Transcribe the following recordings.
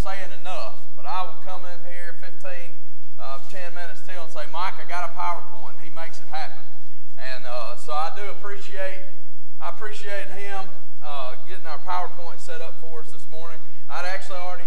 saying enough, but I will come in here 15, uh, 10 minutes till and say, Mike, I got a PowerPoint. He makes it happen. And uh, so I do appreciate, I appreciate him uh, getting our PowerPoint set up for us this morning. I'd actually already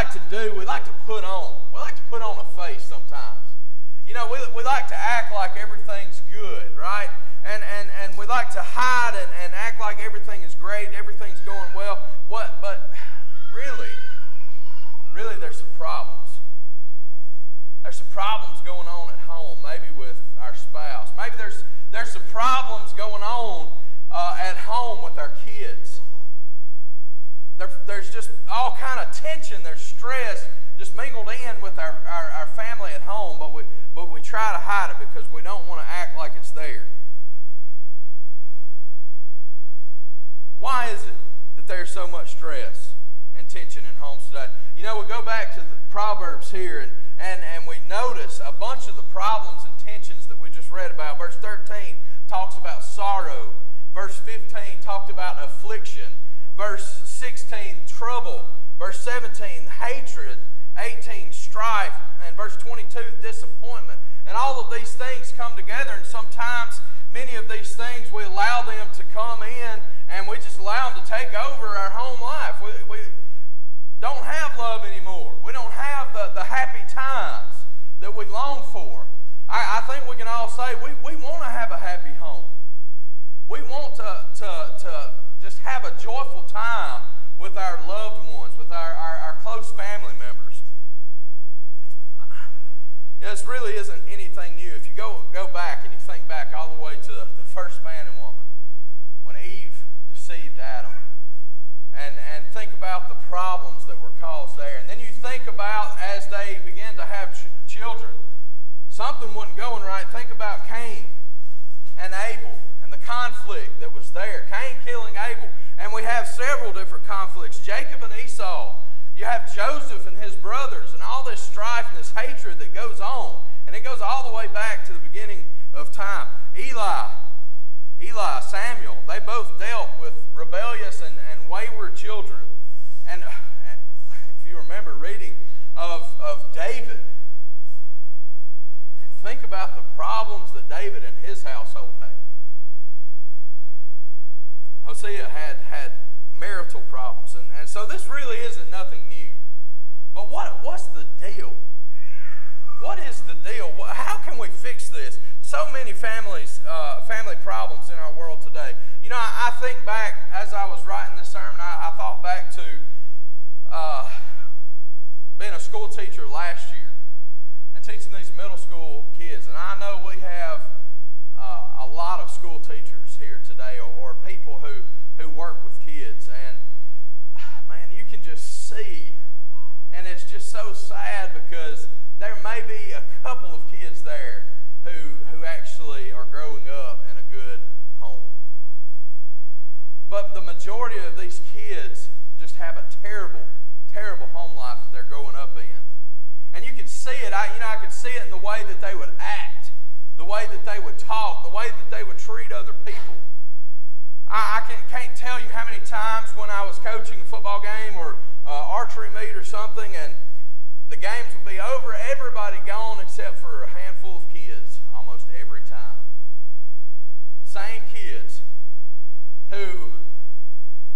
like to do, we like to put on. We like to put on a face sometimes. You know, we, we like to act like everything's good, right? And, and, and we like to hide and, and act like everything is great, everything's going well. What, but really, really there's some problems. There's some problems going on at home, maybe with our spouse. Maybe there's, there's some problems going on uh, at home with our kids there's just all kind of tension, there's stress just mingled in with our, our, our family at home, but we, but we try to hide it because we don't want to act like it's there. Why is it that there's so much stress and tension in homes today? You know, we go back to the Proverbs here and, and, and we notice a bunch of the problems and tensions that we just read about. Verse 13 talks about sorrow, verse 15 talked about affliction, Verse 16, trouble. Verse 17, hatred. 18, strife. Going right, think about Cain and Abel and the conflict that was there. Cain killing Abel. And we have several different conflicts Jacob and Esau. You have Joseph and his brothers, and all this strife and this hatred that goes on. And it goes all the way back to the beginning of time. Eli, Eli, Samuel, they both dealt with rebellious and, and wayward children. And, if you remember reading of, of David, think about the problems that David and his household had. Hosea had had marital problems, and, and so this really isn't nothing new. But what, what's the deal? What is the deal? How can we fix this? So many families, uh, family problems in our world today. You know, I, I, think back as I was writing this sermon, I, I thought back to uh, being a school teacher last year and teaching these middle school kids. And I know we have uh, a lot of school teachers here today or, or people who, who work with kids. And man, you can just see. And it's just so sad because there may be a couple of kids there who, who actually are growing up in a good home. But the majority of these kids just have a terrible, terrible home life that they're growing up in. And you can see it. I, you know, I could see it in the way that they would act, the way that they would talk, the way that they would treat other people. I, I can't, can't tell you how many times when I was coaching a football game or uh, archery meet or something, and the games would be over, everybody gone except for a handful of kids almost every time. Same kids who,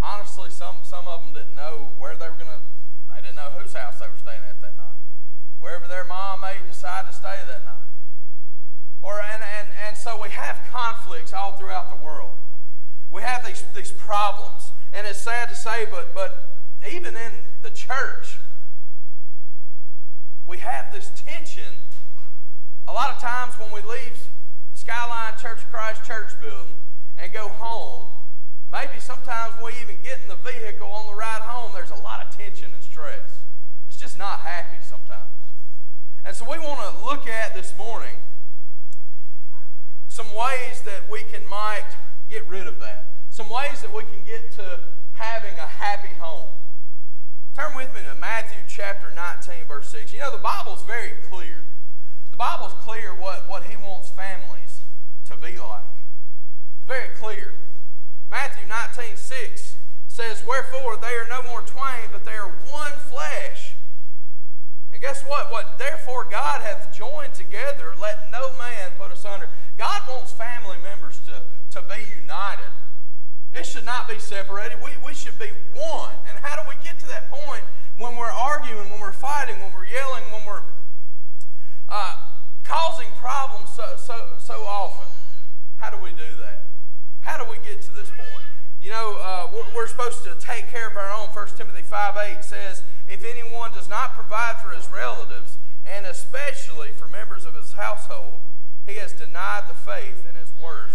honestly, some, some of them didn't know where they were going to, they didn't know whose house they were staying at that night wherever their mom may decide to stay that night. Or, and, and, and so we have conflicts all throughout the world. We have these, these problems. And it's sad to say, but, but even in the church, we have this tension. A lot of times when we leave Skyline Church of Christ church building and go home, maybe sometimes we even get in the vehicle on the ride home, there's a lot of tension and stress. It's just not happy sometimes. And so we want to look at this morning some ways that we can might get rid of that. Some ways that we can get to having a happy home. Turn with me to Matthew chapter 19, verse 6. You know, the Bible's very clear. The Bible's clear what, what he wants families to be like. It's very clear. Matthew 19, 6 says, Wherefore they are no more twain, but they are one flesh. Guess what? What therefore God hath joined together, let no man put asunder. God wants family members to, to be united. It should not be separated. We, we should be one. And how do we get to that point when we're arguing, when we're fighting, when we're yelling, when we're uh, causing problems so, so, so often? How do we do that? How do we get to this point? You know, supposed to take care of our own. 1 Timothy 5 8 says, If anyone does not provide for his relatives, and especially for members of his household, he has denied the faith and is worse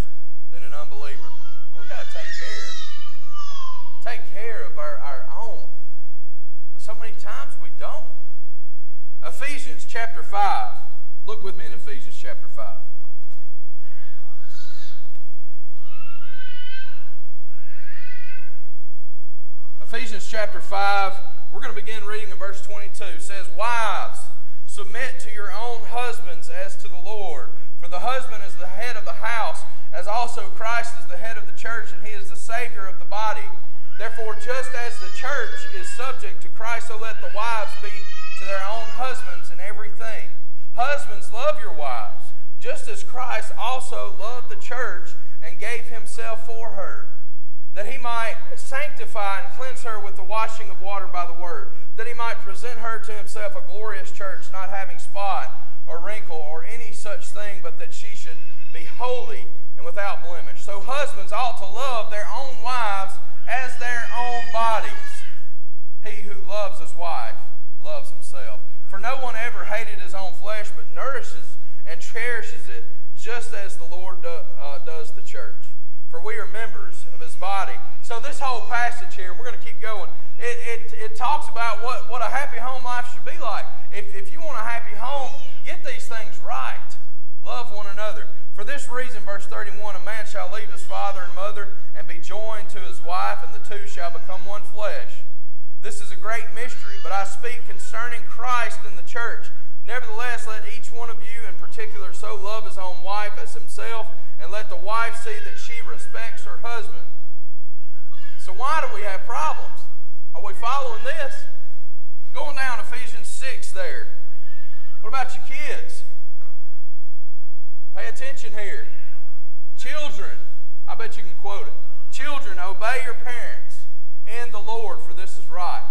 than an unbeliever. We've got to take care. Take care of our, our own. But so many times we don't. Ephesians chapter 5. Look with me in Ephesians chapter 5. Ephesians chapter 5, we're going to begin reading in verse 22. It says, Wives, submit to your own husbands as to the Lord. For the husband is the head of the house, as also Christ is the head of the church, and he is the Savior of the body. Therefore, just as the church is subject to Christ, so let the wives be to their own husbands in everything. Husbands, love your wives, just as Christ also loved the church and gave himself for her that he might sanctify and cleanse her with the washing of water by the word, that he might present her to himself a glorious church, not having spot or wrinkle or any such thing, but that she should be holy and without blemish. So husbands ought to love their own wives as their own bodies. He who loves his wife loves himself. For no one ever hated his own flesh, but nourishes and cherishes it, just as the Lord do, uh, does the church for we are members of his body. So this whole passage here, we're going to keep going, it, it, it talks about what, what a happy home life should be like. If, if you want a happy home, get these things right. Love one another. For this reason, verse 31, a man shall leave his father and mother and be joined to his wife, and the two shall become one flesh. This is a great mystery, but I speak concerning Christ and the church. Nevertheless, let each one of you in particular so love his own wife as himself, and let the wife see that she respects her husband. So, why do we have problems? Are we following this? Going down Ephesians 6 there. What about your kids? Pay attention here. Children, I bet you can quote it. Children, obey your parents in the Lord, for this is right.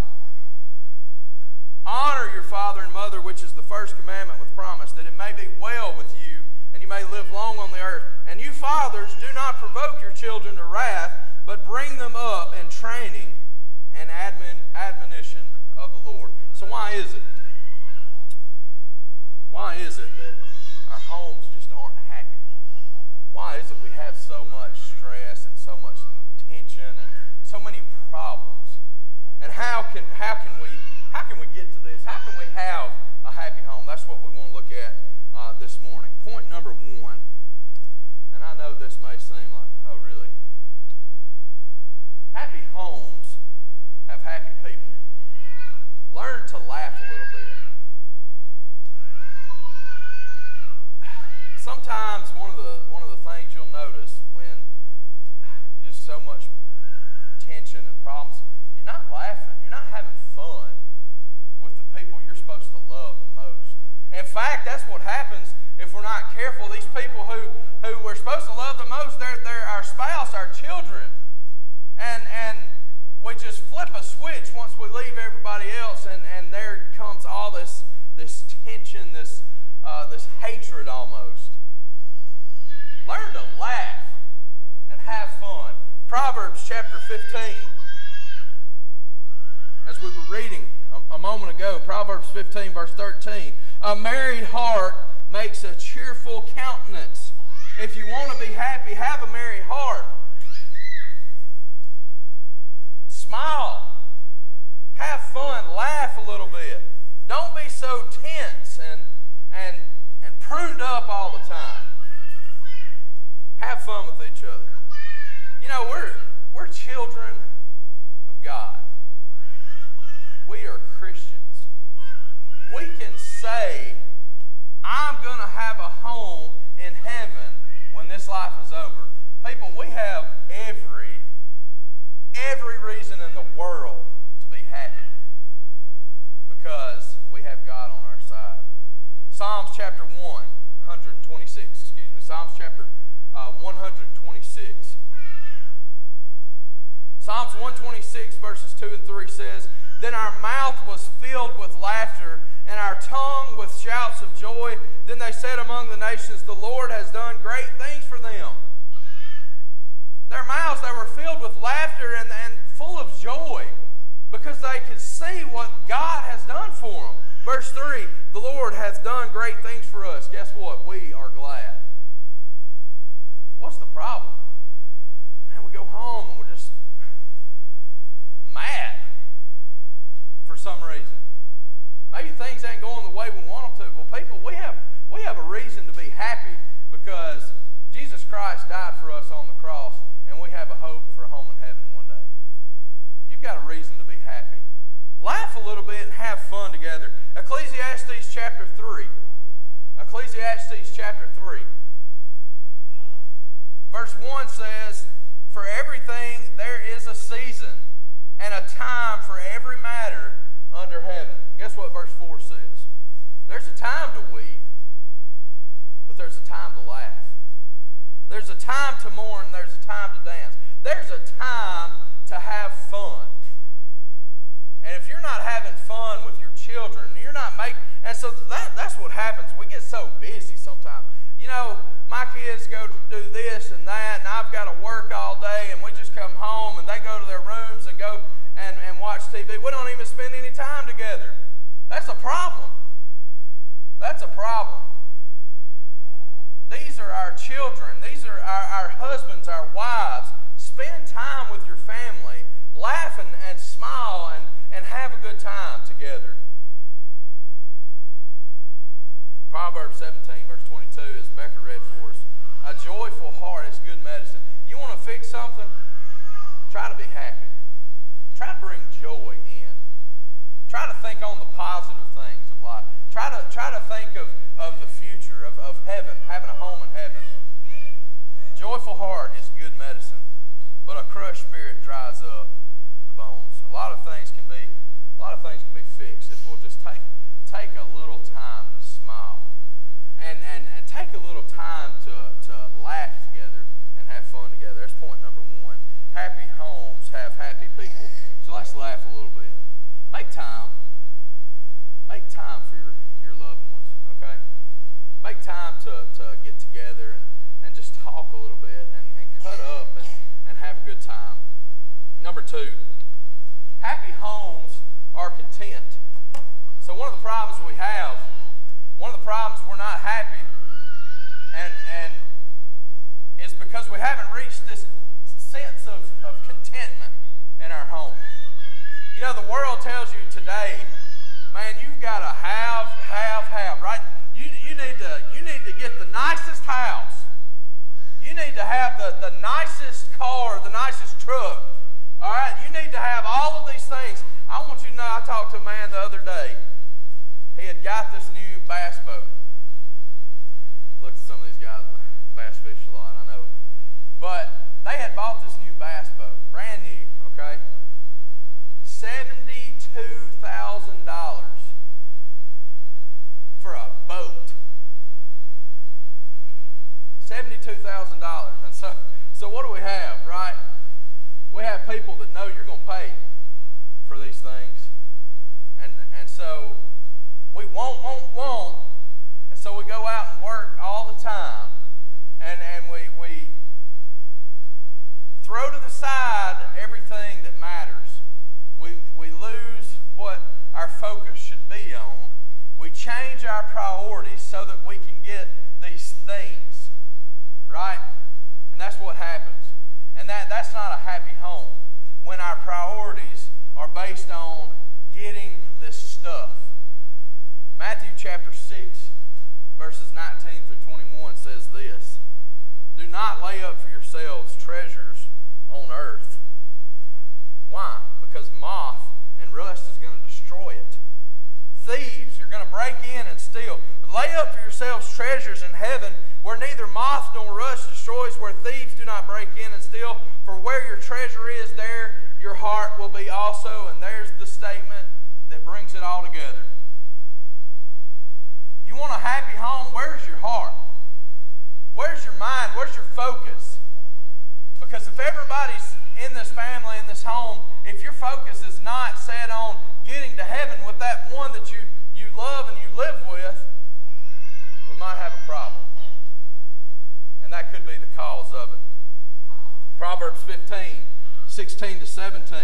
Honor your father and mother, which is the first commandment with promise, that it may be well with you, and you may live long on the earth. And you fathers, do not provoke your children to wrath, but bring them up in training and admon, admonition of the Lord. So why is it? Why is it that our homes just aren't happy? Why is it we have so much stress and so much tension and so many problems? And how can how can we how can we get to this? How can we have a happy home? That's what we want to look at uh, this morning. Point number one, and I know this may seem like, oh, really? Happy homes have happy people. Learn to laugh a little bit. Sometimes one of the one of the things you'll notice when just so much tension and problems, you're not laughing, you're not having fun with the people you're supposed to love the most. In fact, that's what happens if we're not careful. These people who, who we're supposed to love the most, they're, they're our spouse, our children. And, and we just flip a switch once we leave everybody else, and, and there comes all this, this tension, this, uh, this hatred almost. Learn to laugh and have fun. Proverbs chapter 15. As we were reading a, a moment ago, Proverbs 15, verse 13. A married heart makes a cheerful countenance. If you want to be happy, have a merry heart. Smile. Have fun. Laugh a little bit. Don't be so tense and, and, and pruned up all the time. Have fun with each other. You know, we're, we're children of God. We are Christians. We can say, I'm going to have a home in heaven when this life is over. People, we have every, every reason in the world to be happy because we have God on our side. Psalms chapter 1, 126, excuse me. Psalms chapter uh, 126. Psalms 126, verses 2 and 3 says, Then our mouth was filled with laughter, and our tongue with shouts of joy. Then they said among the nations, The Lord has done great things for them. Their mouths, they were filled with laughter and, and full of joy because they could see what God has done for them. Verse 3 The Lord hath done great things for us. Guess what? We are glad. What's the problem? And we go home and we're just mad for some reason. Maybe things ain't going the way we want them to. Well, people, we have we have a reason to be happy because Jesus Christ died for us on the cross, and we have a hope for a home in heaven one day. You've got a reason to be happy. Laugh a little bit and have fun together. Ecclesiastes chapter 3. Ecclesiastes chapter 3. Verse 1 says, For everything there is a season and a time for every matter under heaven. Guess what verse 4 says? There's a time to weep, but there's a time to laugh. There's a time to mourn, there's a time to dance. There's a time to have fun. And if you're not having fun with your children, you're not making, and so that, that's what happens. We get so busy sometimes. You know, my kids go do this and that, and I've got to work all day, and we just come home and they go to their rooms and go and, and watch TV. We don't even spend any time together. That's a problem. That's a problem. These are our children. These are our, our husbands, our wives. Spend time with your family. Laugh and, and smile and, and have a good time together. Proverbs 17, verse 22, as Becker read for us. A joyful heart is good medicine. You want to fix something? Try to be happy. Try to bring joy in. Try to think on the positive things of life. Try to try to think of, of the future, of, of heaven, having a home in heaven. Joyful heart is good medicine, but a crushed spirit dries up the bones. A lot of things can be a lot of things can be fixed if we'll just take take a little time to smile. And and, and take a little time to, to laugh together and have fun together. That's point number one. Happy homes have happy people. So let's laugh a little time. Make time for your, your loved ones, okay? Make time to, to get together and and just talk a little bit and, and cut up and, and have a good time. Number two, happy homes are content. So one of the problems we have, one of the problems we're not happy, and and is because we haven't reached this know, the world tells you today, man, you've got to have, have, have, right? You, you need to you need to get the nicest house. You need to have the, the nicest car, the nicest truck. All right? You need to have all of these things. I want you to know, I talked to a man the other day. He had got this new bass boat. Look at some of these guys bass fish a lot, I know. But they had bought this new bass boat, brand new, okay? $72,000 for a boat. $72,000. And so, so what do we have, right? We have people that know you're going to pay for these things. And, and so we won't, won't, won't. And so we go out and work all the time. And, and we, we throw to the side everything that matters. We, we lose what our focus should be on. We change our priorities so that we can get these things right? And that's what happens. And that, that's not a happy home when our priorities are based on getting this stuff. Matthew chapter 6, verses 19 through 21 says this Do not lay up for yourselves treasures on earth. Why? Because moth and rust is going to destroy it. Thieves are going to break in and steal. Lay up for yourselves treasures in heaven where neither moth nor rust destroys, where thieves do not break in and steal. For where your treasure is, there your heart will be also. And there's the statement that brings it all together. You want a happy home? Where's your heart? Where's your mind? Where's your focus? Because if everybody's in this family, in this home, if your focus is not set on getting to heaven with that one that you, you love and you live with, we might have a problem and that could be the cause of it. Proverbs 15, 16 to 17.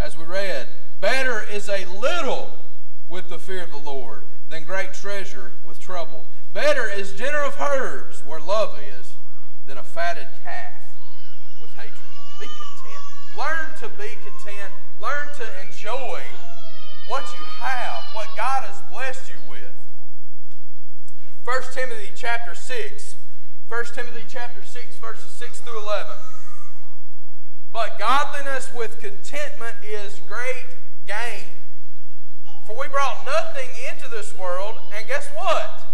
As we read, better is a little with the fear of the Lord than great treasure with trouble. Better is dinner of herbs where love is than a fatted calf with hatred. Be content. Learn to be content. Learn to enjoy what you have, what God has blessed you with. 1 Timothy chapter 6 1 Timothy chapter 6, verses 6 through 11. But godliness with contentment is great gain. For we brought nothing into this world, and guess what?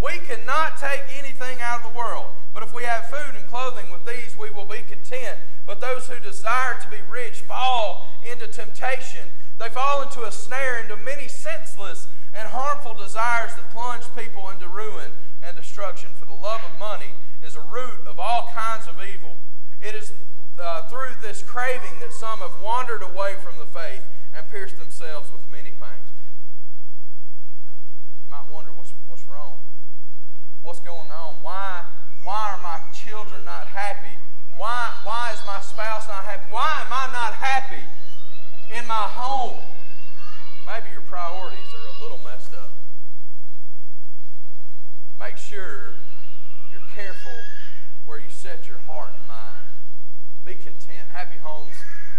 We cannot take anything out of the world. But if we have food and clothing with these, we will be content. But those who desire to be rich fall into temptation. They fall into a snare, into many senseless and harmful desires that plunge people into ruin and destruction. For the love of money is a root of all kinds of evil. It is uh, through this craving that some have wandered away from the faith and pierced themselves with many pangs. You might wonder what's, what's wrong. What's going on? Why, why are my children not happy? Why, why is my spouse not happy? Why am I not happy in my home? Maybe your priorities are a little messed up. Make sure you're careful where you set your heart and mind. Be content. Happy homes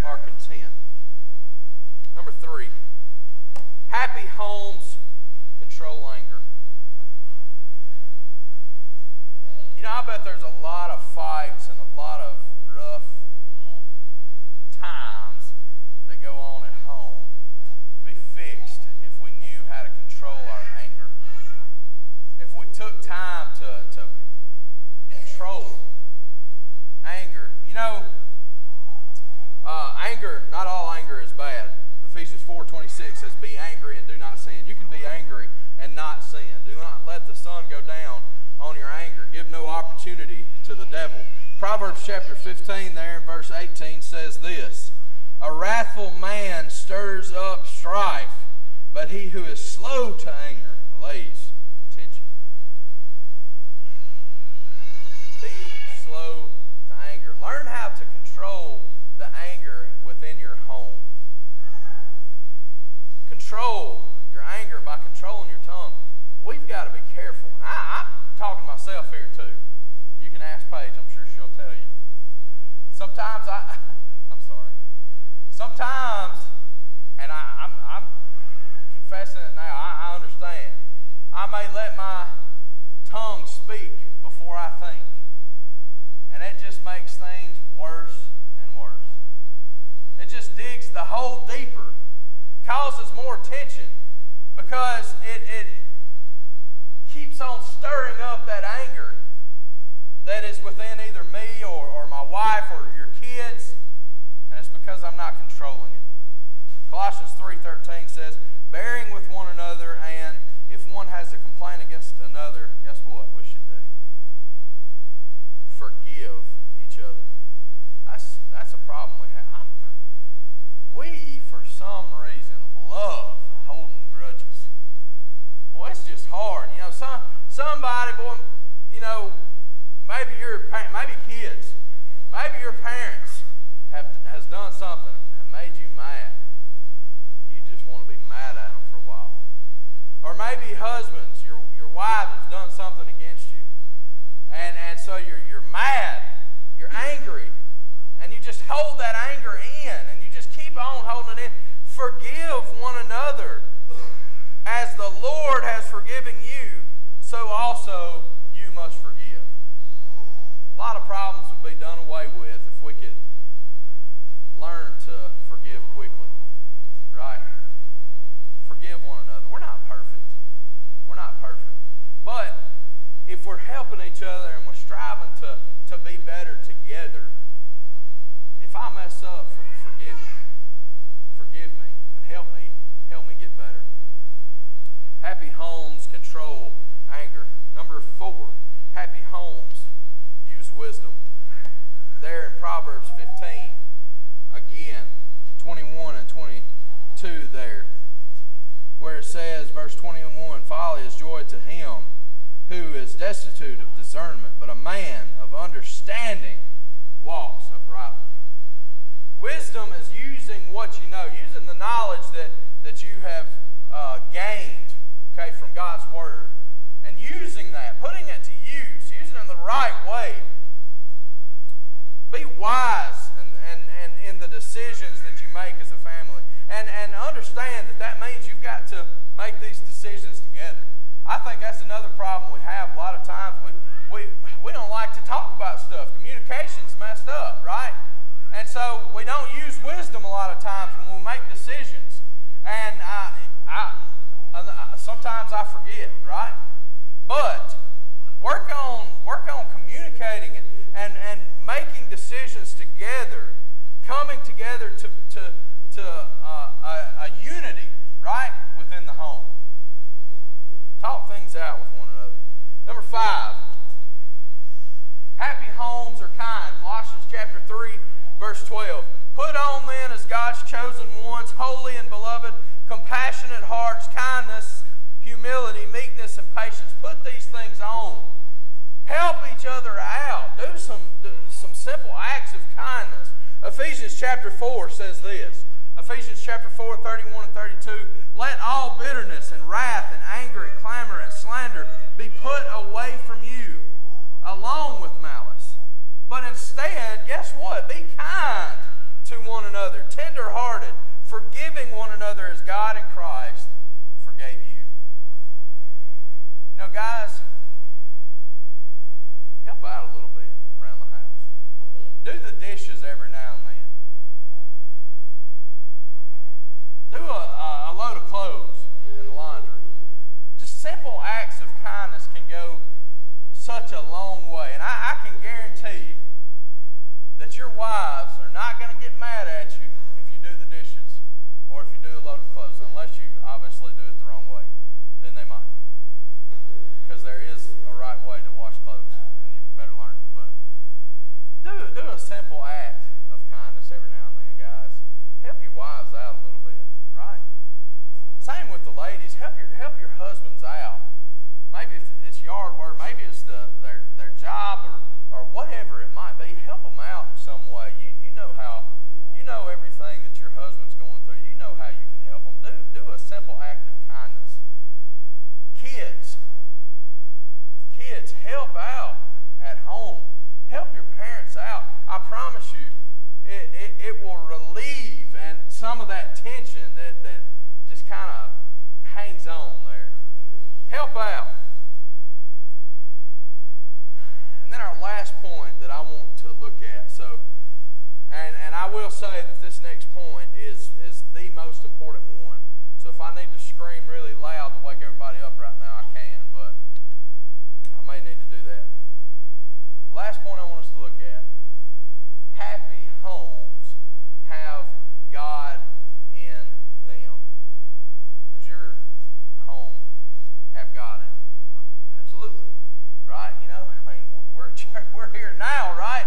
are content. Number three, happy homes control anger. You know, I bet there's a lot of fights and 26 says, Be angry and do not sin. You can be angry and not sin. Do not let the sun go down on your anger. Give no opportunity to the devil. Proverbs chapter 15, there in verse 18, says this A wrathful man stirs up strife, but he who is slow to anger lays tension. Be slow to anger. Learn how to talking to myself here too. You can ask Paige, I'm sure she'll tell you. Sometimes I, I'm sorry. Sometimes, and I, I'm, I'm confessing it now, I, I understand. I may let my tongue speak before I think. And it just makes things worse and worse. It just digs the hole deeper, causes more tension because it, it on stirring up that anger that is within either me or, or my wife or your kids, and it's because I'm not controlling it. Colossians 3.13 says, bearing with one another, and if one has a complaint against another, guess what we should do? Forgive each other. That's, that's a problem we have. I'm, we, for some reason, love holding grudges. Boy, it's just hard. Somebody, boy, you know, maybe your maybe kids, maybe your parents have has done something and made you mad. You just want to be mad at them for a while. Or maybe husbands, your your wife has done something against you. And and so you're you're mad, you're angry, and you just hold that anger in and you just keep on holding it. Forgive one another as the Lord has forgiven you, also you must forgive. A lot of problems would be done away with if we could learn to forgive quickly, right? Forgive one another. We're not perfect. We're not perfect. But if we're helping each other and we're striving to, to be better together, if I mess up, forgive me. Forgive me and help me help me get better. Happy homes control. Number four, happy homes use wisdom. There in Proverbs 15, again, 21 and 22 there, where it says, verse 21, folly is joy to him who is destitute of discernment, but a man of understanding walks uprightly. Wisdom is using what you know, using the knowledge that, that you have uh, gained okay, from God's Word. And using that, putting it to use, using it in the right way. Be wise and, and, and in the decisions that you make as a family. And, and understand that that means you've got to make these decisions together. I think that's another problem we have a lot of times. We, we, we don't like to talk about stuff. Communication's messed up, right? And so we don't use wisdom a lot of times when we make decisions. And I, I, sometimes I forget, right? But work on work on communicating and, and, and making decisions together, coming together to, to, to uh, a, a unity, right, within the home. Talk things out with one another. Number five, happy homes are kind. Colossians chapter 3, verse 12. Put on then as God's chosen ones, holy and beloved, compassionate hearts, kindness, humility, meekness, and patience. Put these things on. Help each other out. Do some, do some simple acts of kindness. Ephesians chapter 4 says this. Ephesians chapter 4, 31 and 32. Let all bitterness and wrath and anger and clamor and slander be put away from you, along with malice. But instead, guess what? Be kind to one another, tender-hearted, forgiving one another as God in Christ forgave you. You know, guys, help out wives out a little bit, right? Same with the ladies. Help your help your husbands out. Maybe it's yard work, maybe it's the, their their job or or whatever it might be. Help them out in some way. You you know how you know everything that your husband's going through. You know how you can help them. Do do a simple act of kindness. Kids, kids, help out at home. Help your parents out. I promise you, it, it, it will relieve and some of that tension that, that just kind of hangs on there. Help out. And then our last point that I want to look at. So, and, and I will say that this next point is, is the most important one. So if I need to scream really loud to wake everybody up right now, I can, but I may need to do that. Last point I want us to look at happy homes have God in them. Does your home have God in it? Absolutely. Right? You know, I mean, we're, we're here now, right?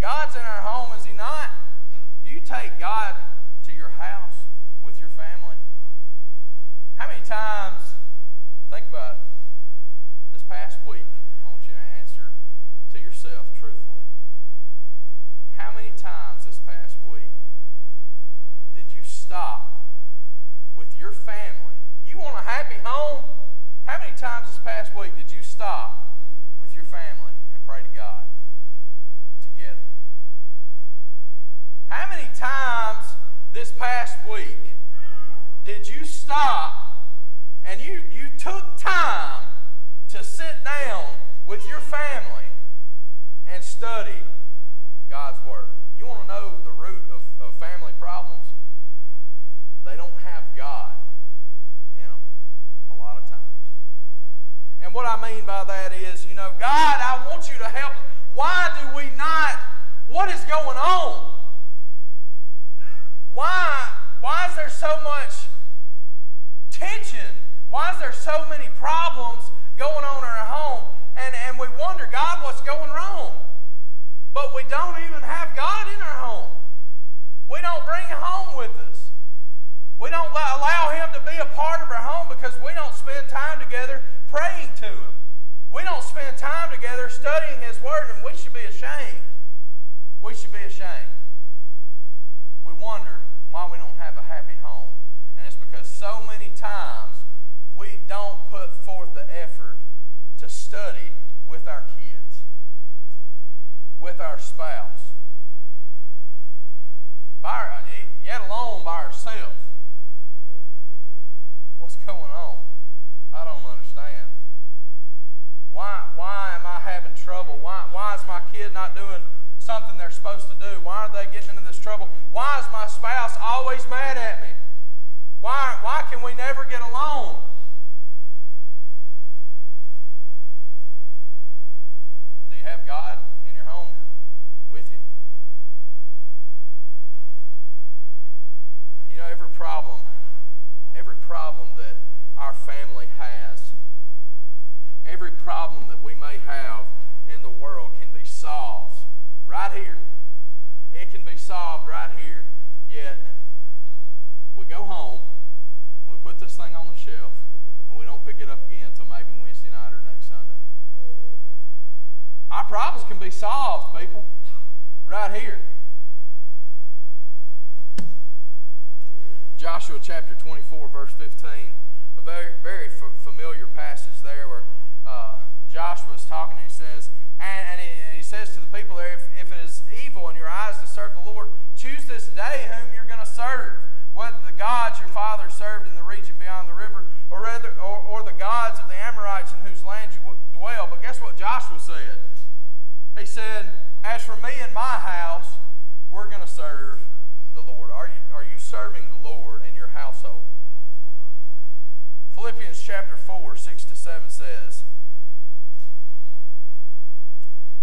God's in our home, is He not? Do you take God to your house with your family? How many times, think about it, this past week, I want you to answer to yourself truthfully. How many times this past week did you stop with your family? You want a happy home? How many times this past week did you stop with your family and pray to God together? How many times this past week did you stop and you, you took time to sit down with your family and study God's Word. You want to know the root of, of family problems? They don't have God in them a lot of times. And what I mean by that is, you know, God, I want you to help. Why do we not? What is going on? Why, why is there so much tension? Why is there so many problems going on in our home? And, and we wonder, God, what's going wrong? But we don't even have God in our home. We don't bring Him home with us. We don't allow Him to be a part of our home because we don't spend time together praying to Him. We don't spend time together studying His Word, and we should be ashamed. We should be ashamed. We wonder why we don't have a happy home. And it's because so many times we don't put forth the effort to study with our kids, with our spouse, by our, yet alone by ourselves. What's going on? I don't understand. Why, why am I having trouble? Why, why is my kid not doing something they're supposed to do? Why are they getting into this trouble? Why is my spouse always mad at me? Why, why can we never get along? Do you have God in your home with you? You know, every problem, every problem that our family has, every problem that we may have in the world can be solved right here. It can be solved right here. Yet, we go home, we put this thing on the shelf, and we don't pick it up again until maybe Wednesday night or next Sunday. Our problems can be solved, people, right here. Joshua chapter 24, verse 15, a very, very familiar passage there where uh, Joshua is talking and he says, and, and, he, and he, says to the people there, if, if it is evil in your eyes to serve the Lord, choose this day whom you're going to serve, whether the gods your father served in the region beyond the river, or, rather, or, or the gods of the Amorites in whose land you dwell. But guess what Joshua said? He said, As for me and my house, we're going to serve the Lord. Are you, are you serving the Lord in your household? Philippians chapter 4, 6 to 7 says,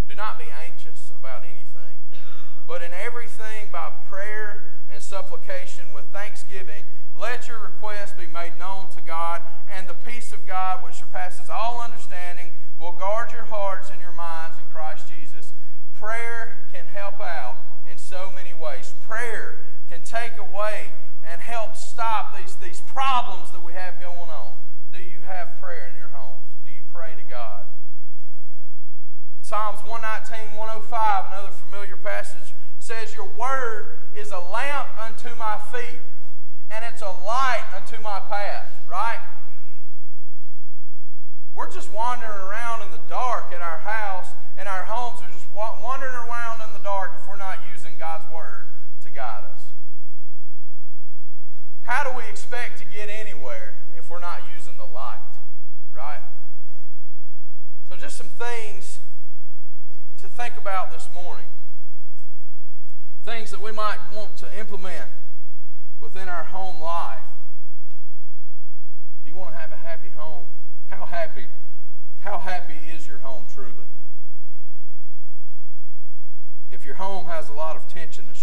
Do not be anxious about anything, but in everything by prayer and supplication with thanksgiving, let your requests be made known to God, and the peace of God, which surpasses all understanding, guard your hearts and your minds in Christ Jesus. Prayer can help out in so many ways. Prayer can take away and help stop these, these problems that we have going on? Do you have prayer in your homes? Do you pray to God? Psalms 119, 105, another familiar passage, says, Your word is a lamp unto my feet, and it's a light unto my path, right? We're just wandering around in the dark in our house, and our homes. We're just wandering around in the dark if we're not using God's word to guide us. How do we expect to get anywhere if we're not using the light, right? So, just some things to think about this morning. Things that we might want to implement within our home life. Do you want to have a? How happy, how happy is your home truly? If your home has a lot of tension and